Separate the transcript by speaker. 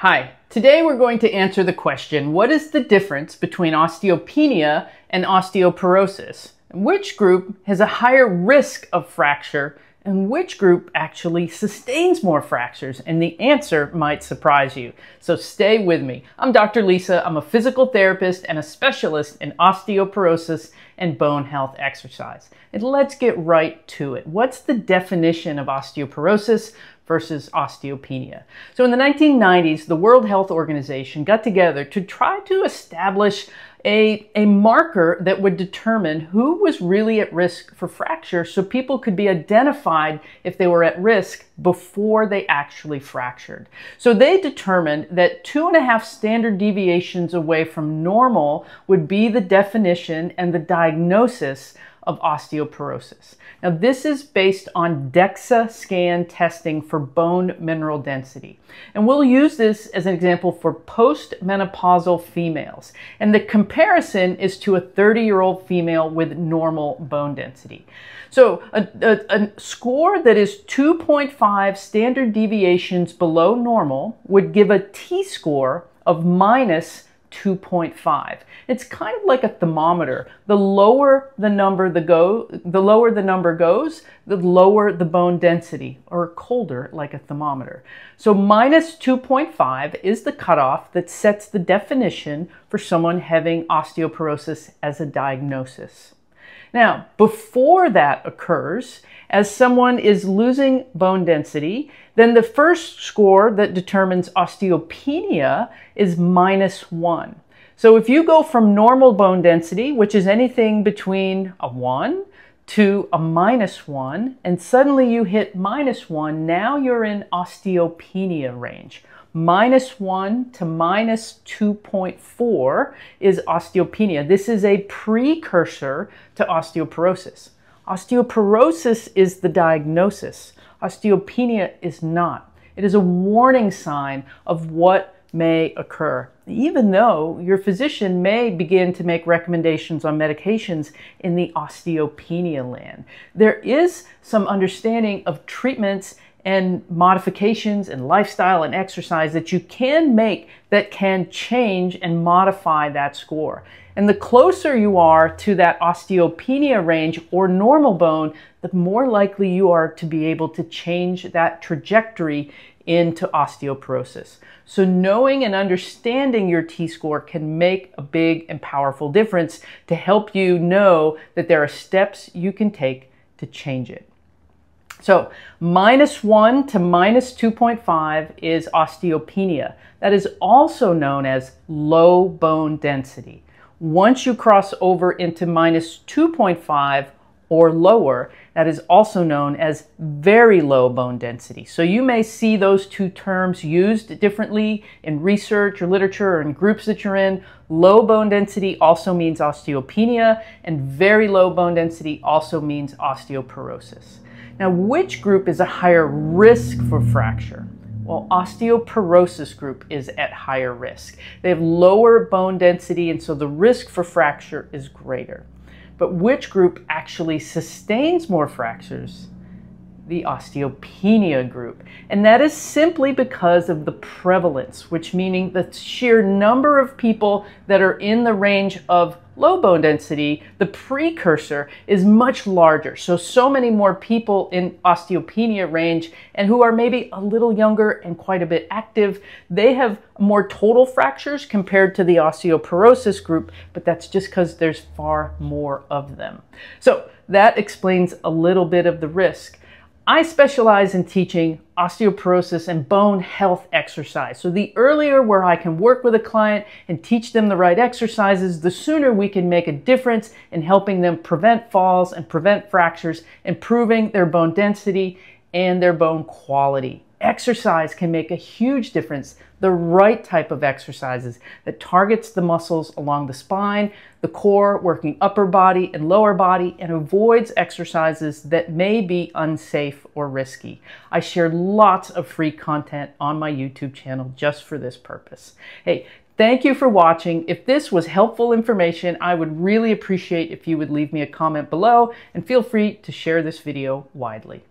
Speaker 1: Hi, today we're going to answer the question, what is the difference between osteopenia and osteoporosis? Which group has a higher risk of fracture and which group actually sustains more fractures? And the answer might surprise you. So stay with me. I'm Dr. Lisa. I'm a physical therapist and a specialist in osteoporosis and bone health exercise. And let's get right to it. What's the definition of osteoporosis versus osteopenia? So in the 1990s, the World Health Organization got together to try to establish a, a marker that would determine who was really at risk for fracture so people could be identified if they were at risk before they actually fractured. So they determined that two and a half standard deviations away from normal would be the definition and the diagnosis of osteoporosis. Now, this is based on DEXA scan testing for bone mineral density. And we'll use this as an example for postmenopausal females. And the comparison is to a 30 year old female with normal bone density. So, a, a, a score that is 2.5 standard deviations below normal would give a T score of minus 2.5. It's kind of like a thermometer. The lower the number the go the lower the number goes, the lower the bone density or colder like a thermometer. So minus 2.5 is the cutoff that sets the definition for someone having osteoporosis as a diagnosis. Now, before that occurs, as someone is losing bone density, then the first score that determines osteopenia is minus one. So if you go from normal bone density, which is anything between a one to a minus one, and suddenly you hit minus one, now you're in osteopenia range. Minus 1 to minus 2.4 is osteopenia. This is a precursor to osteoporosis. Osteoporosis is the diagnosis. Osteopenia is not. It is a warning sign of what may occur, even though your physician may begin to make recommendations on medications in the osteopenia land. There is some understanding of treatments and modifications and lifestyle and exercise that you can make that can change and modify that score. And the closer you are to that osteopenia range or normal bone, the more likely you are to be able to change that trajectory into osteoporosis. So knowing and understanding your T-score can make a big and powerful difference to help you know that there are steps you can take to change it. So minus 1 to minus 2.5 is osteopenia. That is also known as low bone density. Once you cross over into minus 2.5 or lower, that is also known as very low bone density. So you may see those two terms used differently in research or literature or in groups that you're in. Low bone density also means osteopenia, and very low bone density also means osteoporosis. Now, which group is a higher risk for fracture? Well, osteoporosis group is at higher risk. They have lower bone density, and so the risk for fracture is greater. But which group actually sustains more fractures? The osteopenia group. And that is simply because of the prevalence, which meaning the sheer number of people that are in the range of low bone density, the precursor is much larger. So, so many more people in osteopenia range and who are maybe a little younger and quite a bit active, they have more total fractures compared to the osteoporosis group, but that's just because there's far more of them. So, that explains a little bit of the risk. I specialize in teaching osteoporosis and bone health exercise. So the earlier where I can work with a client and teach them the right exercises, the sooner we can make a difference in helping them prevent falls and prevent fractures, improving their bone density and their bone quality. Exercise can make a huge difference. The right type of exercises that targets the muscles along the spine, the core, working upper body and lower body, and avoids exercises that may be unsafe or risky. I share lots of free content on my YouTube channel just for this purpose. Hey, Thank you for watching. If this was helpful information, I would really appreciate if you would leave me a comment below and feel free to share this video widely.